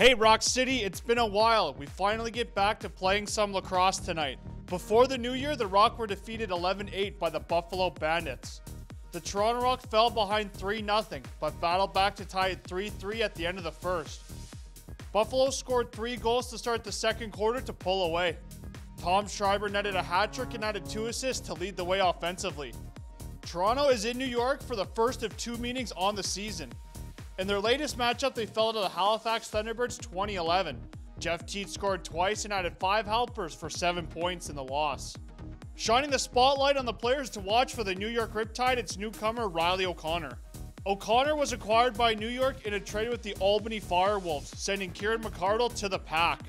Hey, Rock City, it's been a while. We finally get back to playing some lacrosse tonight. Before the new year, the Rock were defeated 11 8 by the Buffalo Bandits. The Toronto Rock fell behind 3 0, but battled back to tie it 3 3 at the end of the first. Buffalo scored three goals to start the second quarter to pull away. Tom Schreiber netted a hat trick and added two assists to lead the way offensively. Toronto is in New York for the first of two meetings on the season. In their latest matchup, they fell to the Halifax Thunderbirds 2011. Jeff Teat scored twice and added five helpers for seven points in the loss. Shining the spotlight on the players to watch for the New York Riptide, it's newcomer Riley O'Connor. O'Connor was acquired by New York in a trade with the Albany Firewolves, sending Kieran McArdle to the pack.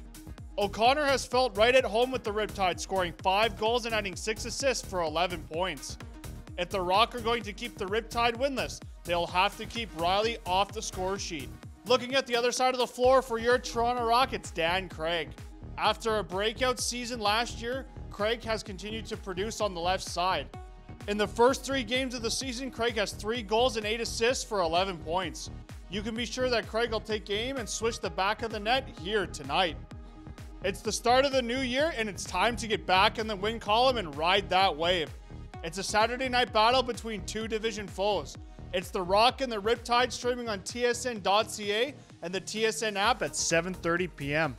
O'Connor has felt right at home with the Riptide, scoring five goals and adding six assists for 11 points. If the Rock are going to keep the Riptide winless, they'll have to keep Riley off the score sheet. Looking at the other side of the floor for your Toronto Rockets, Dan Craig. After a breakout season last year, Craig has continued to produce on the left side. In the first three games of the season, Craig has three goals and eight assists for 11 points. You can be sure that Craig will take aim and switch the back of the net here tonight. It's the start of the new year, and it's time to get back in the win column and ride that wave. It's a Saturday night battle between two division foes. It's the Rock and the Riptide streaming on tsn.ca and the TSN app at 7:30 p.m.